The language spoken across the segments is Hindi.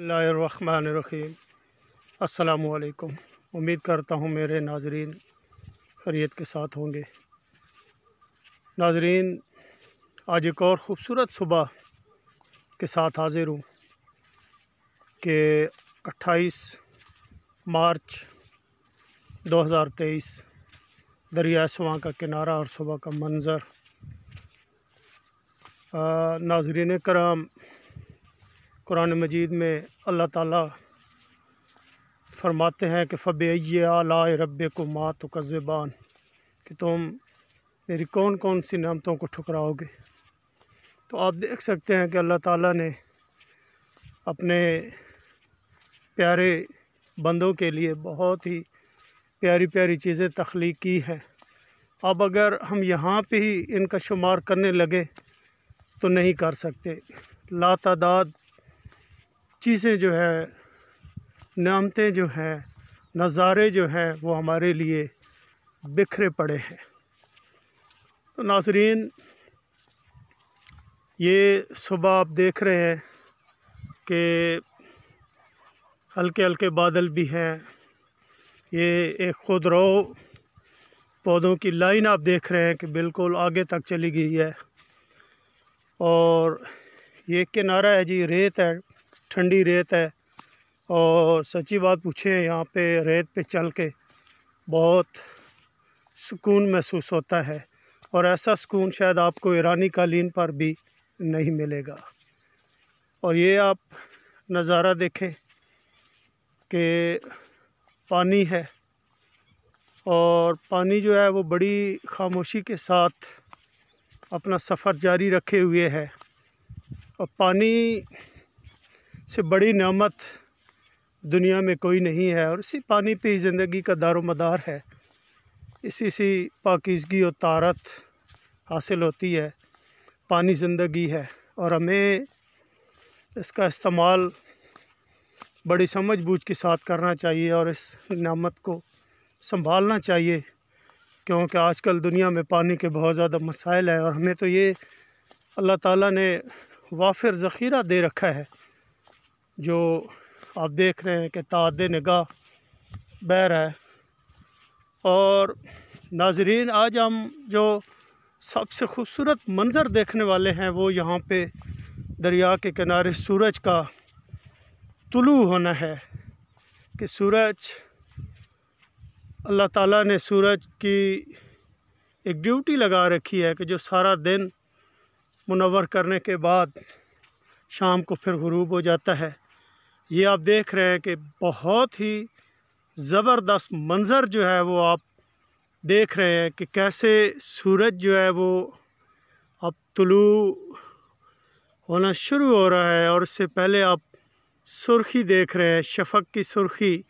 रहीम असलकुम उम्मीद करता हूँ मेरे नाजरीन खरीत के साथ होंगे। नाजरीन, आज एक और ख़ूबसूरत सुबह के साथ हाजिर हूँ कि 28 मार्च 2023 दरिया सुबह का किनारा और सुबह का मंज़र। नाजरीन कराम कुरान मजीद में अल्लाह ताला फरमाते हैं कि फ़ब आला रब को मात कज़बान कि तुम मेरी कौन कौन सी नमतों को ठुकराओगे। तो आप देख सकते हैं कि अल्लाह ताला ने अपने प्यारे बंदों के लिए बहुत ही प्यारी प्यारी चीज़ें तख्लीक की हैं। अब अगर हम यहाँ पे ही इनका शुमार करने लगे तो नहीं कर सकते। लातादाद चीज़ें जो है, नामतें जो हैं, नज़ारे जो हैं, वो हमारे लिए बिखरे पड़े हैं। तो नाजरीन, ये सुबह आप देख रहे हैं कि हल्के हल्के बादल भी हैं। ये एक खुद रो पौधों की लाइन आप देख रहे हैं कि बिल्कुल आगे तक चली गई है। और ये किनारा है जी, रेत है। ठंडी रेत है और सच्ची बात पूछें, यहाँ पे रेत पे चल के बहुत सुकून महसूस होता है और ऐसा सुकून शायद आपको ईरानी कालीन पर भी नहीं मिलेगा। और ये आप नज़ारा देखें कि पानी है और पानी जो है वो बड़ी खामोशी के साथ अपना सफ़र जारी रखे हुए है और पानी से बड़ी नमत दुनिया में कोई नहीं है और इसी पानी पे ही ज़िंदगी का दारो मदार है। इसी सी पाकिजगी और तारत हासिल होती है। पानी ज़िंदगी है और हमें इसका इस्तेमाल बड़ी समझ बूझ के साथ करना चाहिए और इस नामत को संभालना चाहिए, क्योंकि आजकल दुनिया में पानी के बहुत ज़्यादा मसाइल हैं और हमें तो ये अल्लाह ताला ने वाफिर ज़ख़ीरा दे रखा है। जो आप देख रहे हैं कि ताद निगाह बह रहा है। और नाजरीन, आज हम जो सबसे खूबसूरत मंज़र देखने वाले हैं, वो यहाँ पे दरिया के किनारे सूरज का तुलू होना है कि सूरज, अल्लाह ताला ने सूरज की एक ड्यूटी लगा रखी है कि जो सारा दिन मुनवर करने के बाद शाम को फिर गरूब हो जाता है। ये आप देख रहे हैं कि बहुत ही ज़बरदस्त मंज़र जो है वो आप देख रहे हैं कि कैसे सूरज जो है वो अब तुलू होना शुरू हो रहा है और इससे पहले आप सुर्खी देख रहे हैं, शफक की सुर्खी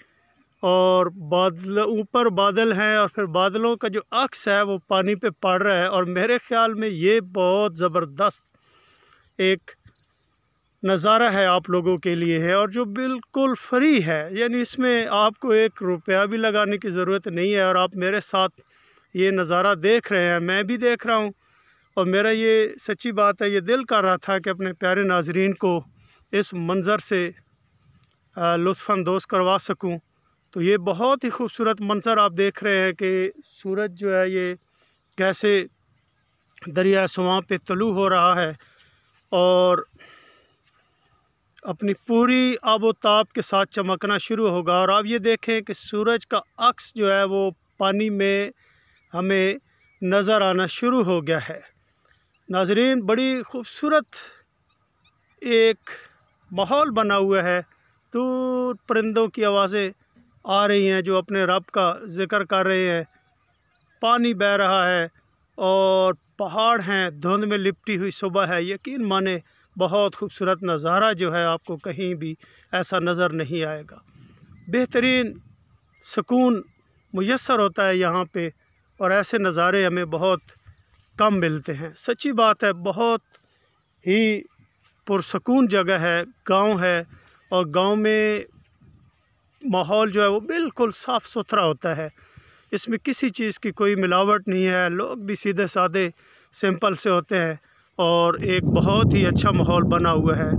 और बादल, ऊपर बादल हैं और फिर बादलों का जो अक्स है वो पानी पे पड़ रहा है और मेरे ख़्याल में ये बहुत ज़बरदस्त एक नज़ारा है आप लोगों के लिए है और जो बिल्कुल फ्री है, यानी इसमें आपको एक रुपया भी लगाने की ज़रूरत नहीं है और आप मेरे साथ ये नज़ारा देख रहे हैं, मैं भी देख रहा हूँ। और मेरा ये सच्ची बात है, ये दिल कर रहा था कि अपने प्यारे नाजरीन को इस मंज़र से लुफानंदोज़ करवा सकूँ। तो ये बहुत ही खूबसूरत मंज़र आप देख रहे हैं कि सूरज जो है ये कैसे दरिया सुबह पे तलू हो रहा है और अपनी पूरी आबोताब के साथ चमकना शुरू होगा। और आप ये देखें कि सूरज का अक्स जो है वो पानी में हमें नज़र आना शुरू हो गया है। नाजरीन, बड़ी खूबसूरत एक माहौल बना हुआ है। दूर परिंदों की आवाज़ें आ रही हैं जो अपने रब का ज़िक्र कर रहे हैं। पानी बह रहा है और पहाड़ हैं, धुंध में लिपटी हुई सुबह है। यकीन माने बहुत खूबसूरत नज़ारा जो है आपको कहीं भी ऐसा नज़र नहीं आएगा। बेहतरीन सुकून मैसर होता है यहाँ पे और ऐसे नज़ारे हमें बहुत कम मिलते हैं। सच्ची बात है, बहुत ही पुरसकून जगह है, गाँव है और गाँव में माहौल जो है वो बिल्कुल साफ़ सुथरा होता है। इसमें किसी चीज़ की कोई मिलावट नहीं है, लोग भी सीधे साधे सिंपल से होते हैं। और एक बहुत ही अच्छा माहौल बना हुआ है।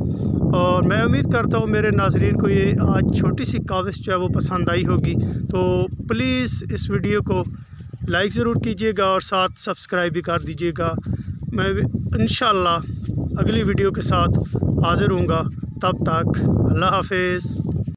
और मैं उम्मीद करता हूँ मेरे नाजरीन को ये आज छोटी सी काविश जो है वो पसंद आई होगी। तो प्लीज़ इस वीडियो को लाइक ज़रूर कीजिएगा और साथ सब्सक्राइब भी कर दीजिएगा। मैं इन अगली वीडियो के साथ हाज़िर हूँगा तब तक अल्लाह हाफिज़।